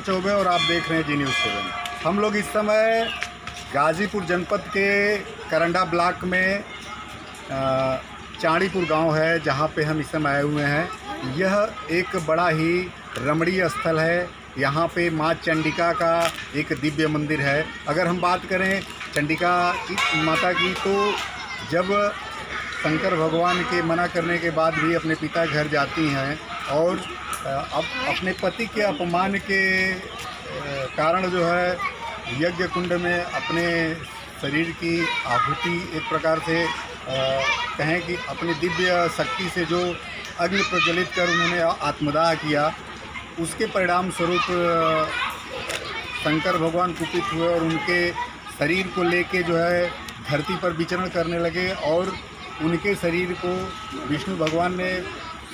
चौबे और आप देख रहे हैं जी न्यूज़ सेवन। हम लोग इस समय गाज़ीपुर जनपद के करंडा ब्लॉक में चाणीपुर गाँव है, जहाँ पे हम इस समय आए हुए हैं। यह एक बड़ा ही रमणीय स्थल है। यहाँ पे माँ चंडिका का एक दिव्य मंदिर है। अगर हम बात करें चंडिका की, माता की तो जब शंकर भगवान के मना करने के बाद भी अपने पिता घर जाती हैं और अब अपने पति के अपमान के कारण जो है, यज्ञ कुंड में अपने शरीर की आहुति एक प्रकार से कहें कि अपनी दिव्य शक्ति से जो अग्नि प्रज्वलित कर उन्होंने आत्मदाह किया, उसके परिणाम स्वरूप शंकर भगवान कुपित हुए और उनके शरीर को लेके जो है, धरती पर विचरण करने लगे और उनके शरीर को विष्णु भगवान ने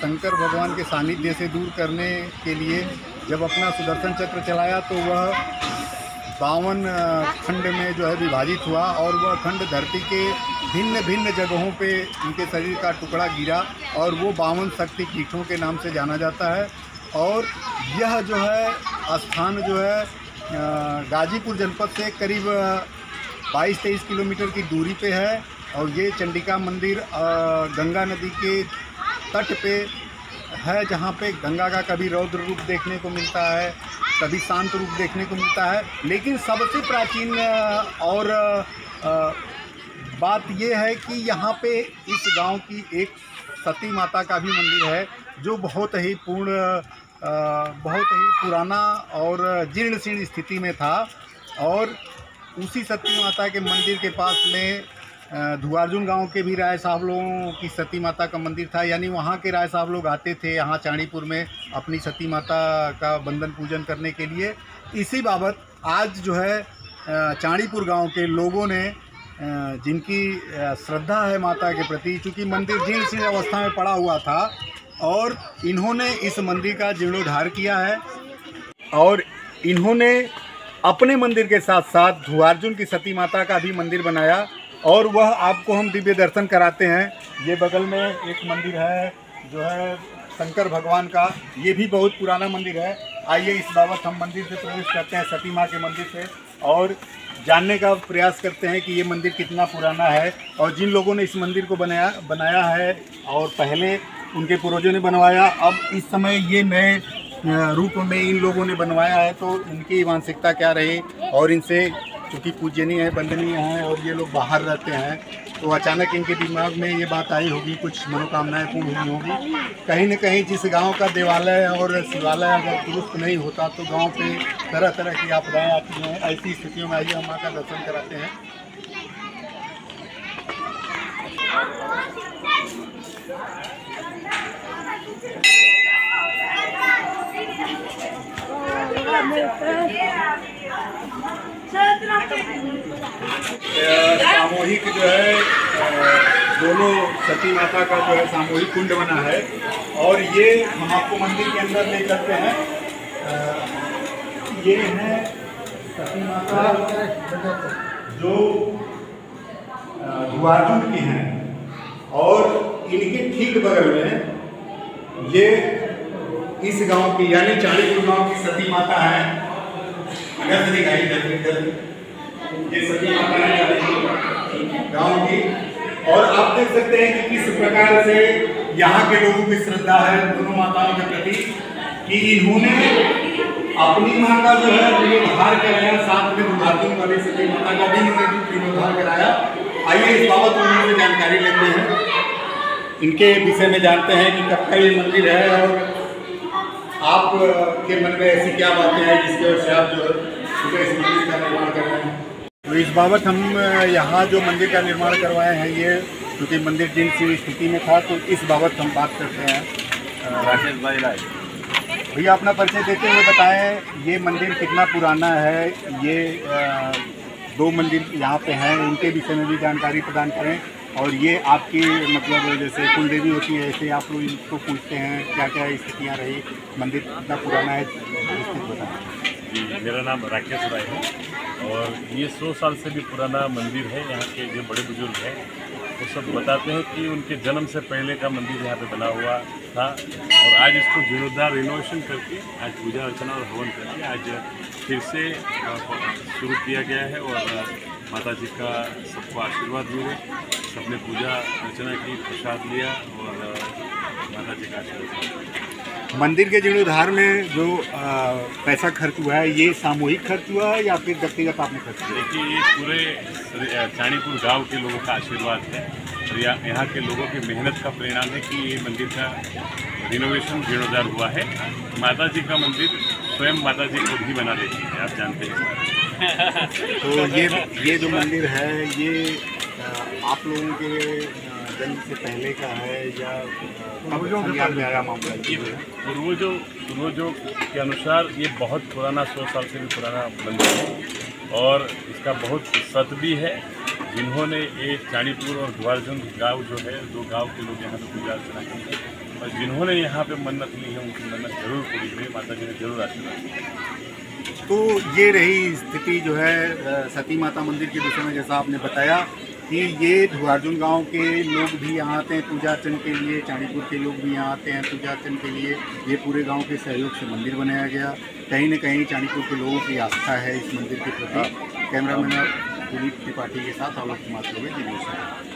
शंकर भगवान के सानिध्य से दूर करने के लिए जब अपना सुदर्शन चक्र चलाया तो वह बावन खंड में जो है विभाजित हुआ और वह खंड धरती के भिन्न भिन्न जगहों पे उनके शरीर का टुकड़ा गिरा और वो बावन शक्ति पीठों के नाम से जाना जाता है। और यह जो है, स्थान जो है गाजीपुर जनपद से करीब बाईस तेईस किलोमीटर की दूरी पे है और ये चंडिका मंदिर गंगा नदी के तट पे है जहाँ पे गंगा का कभी रौद्र रूप देखने को मिलता है, कभी शांत रूप देखने को मिलता है। लेकिन सबसे प्राचीन और बात ये है कि यहाँ पे इस गाँव की एक सती माता का भी मंदिर है, जो बहुत ही पूर्ण बहुत ही पुराना और जीर्ण शीर्ण स्थिति में था। और उसी सती माता के मंदिर के पास में धुआर्जुन गाँव के भी राय साहब लोगों की सती माता का मंदिर था, यानी वहाँ के राय साहब लोग आते थे यहाँ चाणीपुर में अपनी सती माता का बंधन पूजन करने के लिए। इसी बाबत आज जो है चाणीपुर गाँव के लोगों ने जिनकी श्रद्धा है माता के प्रति, चूँकि मंदिर जीर्ण शीर्ण अवस्था में पड़ा हुआ था, और इन्होंने इस मंदिर का जीर्णोद्धार किया है, और इन्होंने अपने मंदिर के साथ साथ धुआर्जुन की सती माता का भी मंदिर बनाया। और वह आपको हम दिव्य दर्शन कराते हैं। ये बगल में एक मंदिर है, जो है शंकर भगवान का। ये भी बहुत पुराना मंदिर है। आइए इस बाबत हम मंदिर से प्रवेश करते हैं, सती माँ के मंदिर से। और जानने का प्रयास करते हैं कि ये मंदिर कितना पुराना है। और जिन लोगों ने इस मंदिर को बनाया बनाया है, और पहले उनके पूर्वजों ने बनवाया, अब इस समय ये नए रूप में इन लोगों ने बनवाया है तो इनकी मानसिकता क्या रही? और इनसे चूँकि पूजनीय है वंदनीय है और ये लोग बाहर रहते हैं तो अचानक इनके दिमाग में ये बात आई होगी कुछ मनोकामनाएँ पूर्ण हुई होगी। कहीं न कहीं जिस गाँव का देवालय और शिवालय अगर दुरुस्त नहीं होता तो गाँव पे तरह तरह की आपदाएँ आती हैं ऐसी स्थितियों में आइए हम माँ का दर्शन कराते हैं। अ, सामूहिक जो है दोनों सती माता का जो है सामूहिक कुंड बना है। और ये हम आपको मंदिर के अंदर ले करते हैं। ये है सती माता जो अ, की हैं। और इनके ठीक बगल में ये इस गाँव की यानी चालीपुर गाँव की सती माता है। इधर से दिखाई ये चालीपुर गाँव की और आप देख सकते हैं कि किस प्रकार से यहाँ के लोगों की श्रद्धा है, दोनों माताओं के प्रति, कि इन्होंने अपनी माँ का जो है जीर्णोद्धार कराया, साथ में दुर्गातुन वाली सती माता का भी इन्होंने जीर्णोद्धार कराया। आइए, इस बाबत उन्होंने जानकारी लेते हैं। इनके विषय में जानते हैं कि कब का ये मंदिर है, और आप के मन में ऐसी क्या बातें हैं जिसकी वजह से आप जो है इस तो इस बाबत हम यहाँ जो मंदिर का निर्माण करवाए हैं ये क्योंकि मंदिर जिन सी स्थिति में था तो इस बाबत हम बात करते हैं। राकेश भाई राय। भैया अपना परिचय देते हुए बताएँ ये मंदिर कितना पुराना है? ये दो मंदिर यहाँ पे हैं उनके विषय में भी जानकारी प्रदान करें। और ये आपकी मतलब जैसे कुल देवी होती है ऐसे आप लोग इसको पूछते हैं क्या क्या स्थितियाँ रही? मंदिर कितना पुराना है मेरा नाम राकेश राय है और ये सौ साल से भी पुराना मंदिर है, यहाँ के जो बड़े बुज़ुर्ग हैं, वो सब बताते हैं कि उनके जन्म से पहले का मंदिर यहाँ पे बना हुआ था और आज इसको जीर्णोद्धार रिनोवेशन करके आज पूजा अर्चना और हवन करके आज फिर से शुरू किया गया है और माता जी का सबको आशीर्वाद मिले सबने पूजा अर्चना की, प्रसाद लिया और माता जी का आशीर्वाद। मंदिर के जीर्णोद्धार में जो आ, पैसा खर्च हुआ है ये सामूहिक खर्च हुआ है या फिर व्यक्तिगत आपने खर्च किया? देखिए ये पूरे चाणीपुर गाँव के लोगों का आशीर्वाद है और यहाँ यहाँ के लोगों की मेहनत का परिणाम है कि ये मंदिर का रिनोवेशन जीर्णोद्धार हुआ है। माता जी का मंदिर स्वयं माता जी खुद ही बना देती है आप जानते हैं। तो ये ये जो मंदिर है ये आप लोगों के आ, से पहले का है या संज्ञान में आया मामला ये ये पूर्वजों पूर्वजों के अनुसार ये बहुत पुराना सौ साल से भी पुराना मंदिर है और इसका बहुत सत भी है। जिन्होंने ये चाणीपुर और द्वारजन गाँव जो है दो गाँव के लोग यहाँ पे पूजा अर्चना की है और जिन्होंने यहाँ पे मन्नत ली है उनकी मन्नत ज़रूर पूरी हुई माता जी ने ज़रूर आशीर्वाद दिया। तो ये रही स्थिति जो है सती माता मंदिर के विषय में जैसा आपने बताया कि ये धुआर्जुन गाँव के लोग भी यहाँ आते हैं पूजा अर्चन के लिए चाणीपुर के लोग भी यहाँ आते हैं पूजा अर्चन के लिए। ये पूरे गाँव के सहयोग से मंदिर बनाया गया। कहीं न कहीं चाणीपुर के लोगों की आस्था है इस मंदिर के प्रति। कैमरामैन दिलीप त्रिपाठी के साथ आलोक कुमार चौबे दिल्ली से।